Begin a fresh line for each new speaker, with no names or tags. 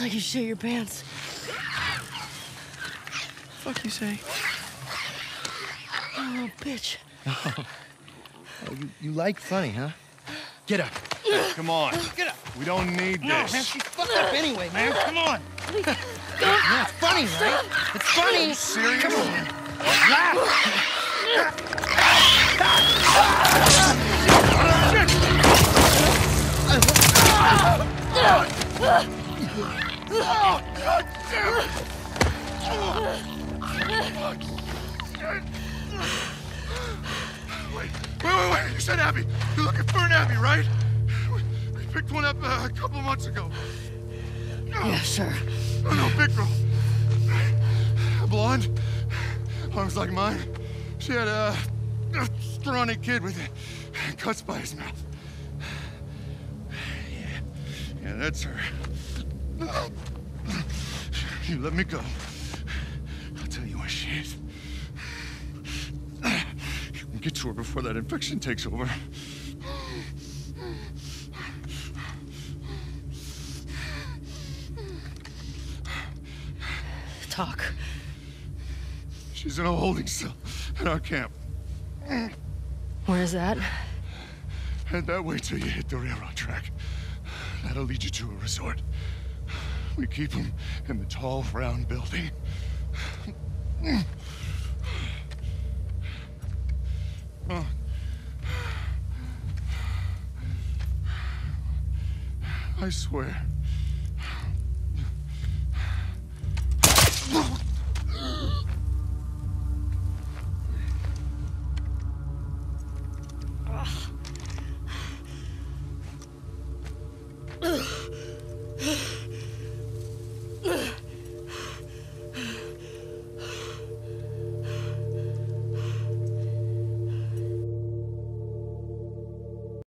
It's like you shit your pants.
Fuck you say?
Oh, bitch.
Oh, you, you like funny, huh? Get up.
Come on.
Get up.
We don't need
No,
this.
man, she's fucked up anyway, man. Come on. Yeah, it's funny, right? It's funny.
Serious?
Come on. Laugh.
Wait, wait, wait, wait. You said Abby. You're looking for an Abby, right? We, picked one up uh, a couple months ago.
Yeah, sure.
Oh, no, big girl. Blonde, arms like mine. She had a, a scrawny kid with cuts by his mouth. Yeah, yeah, that's her. You let me go. I'll tell you where she is. You can get to her before that infection takes over.
Talk.
She's in a holding cell at our camp.
Where's that?
Head that way till you hit the railroad track. That'll lead you to a resort. We keep them in the tall, round building. I swear. Ugh.